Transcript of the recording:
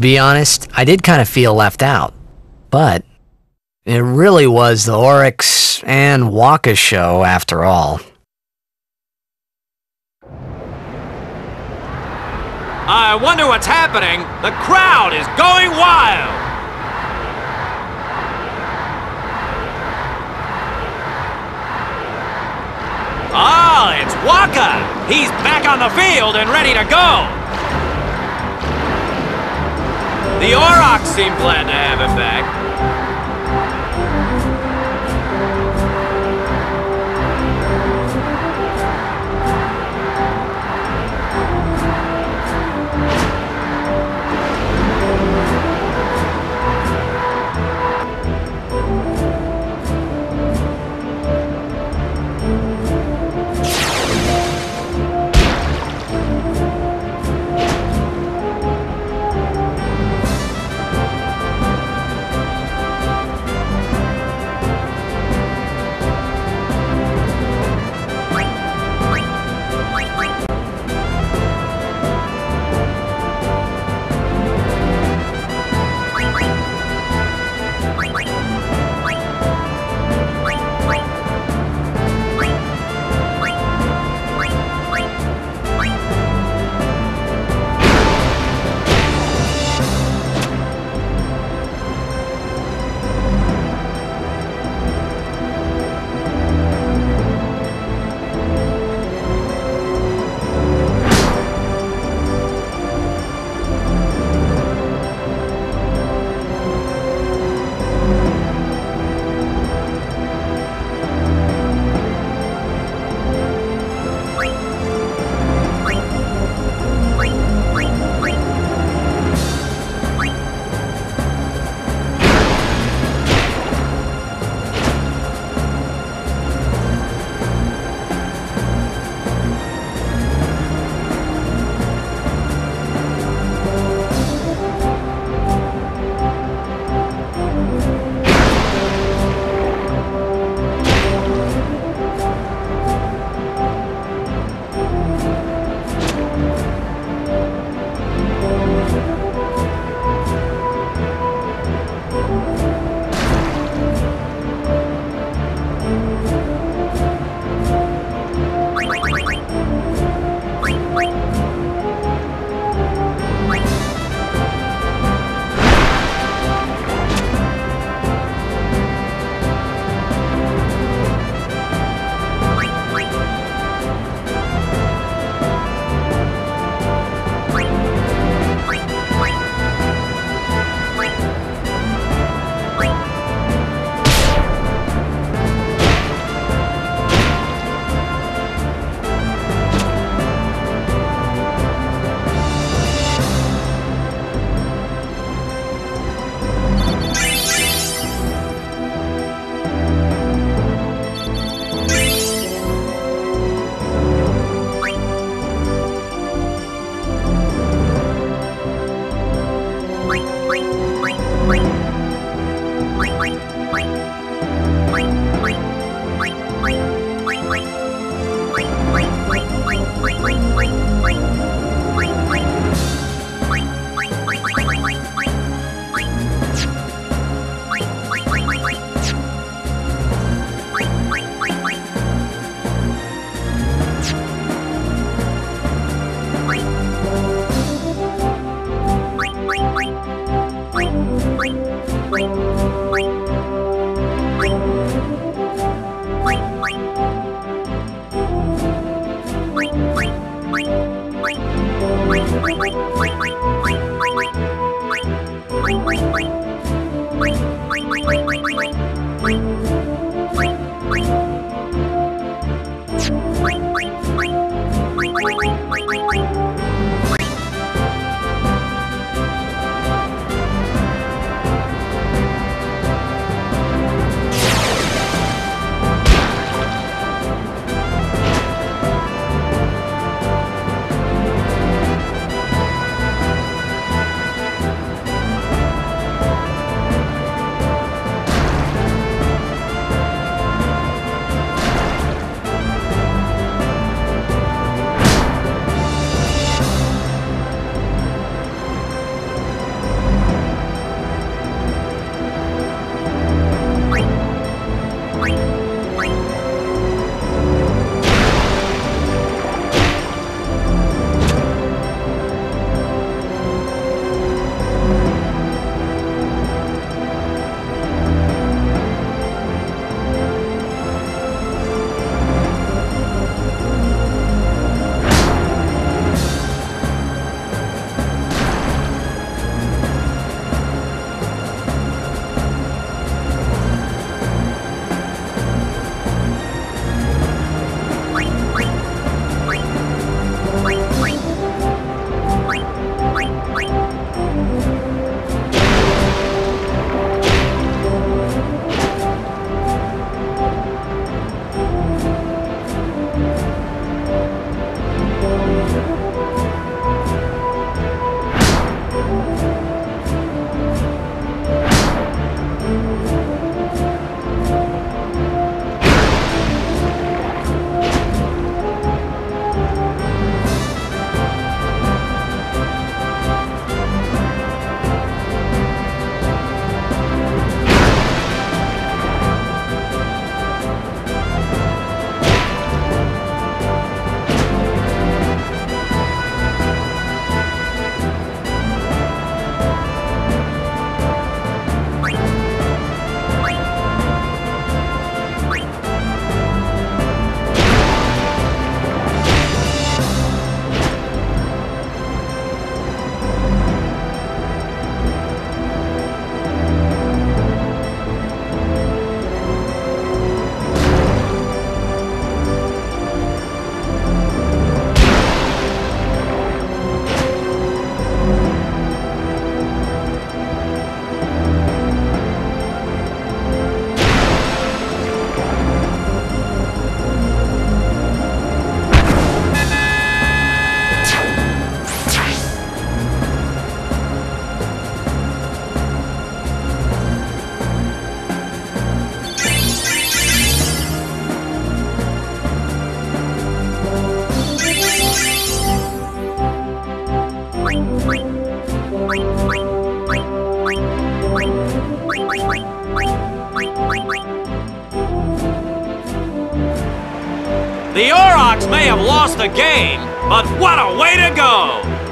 To be honest, I did kind of feel left out. But it really was the Aurochs and Wakka show after all. I wonder what's happening. The crowd is going wild. Ah, it's Wakka. He's back on the field and ready to go. The Aurochs seem glad to have him back. Bye. Aurochs may have lost the game, but what a way to go!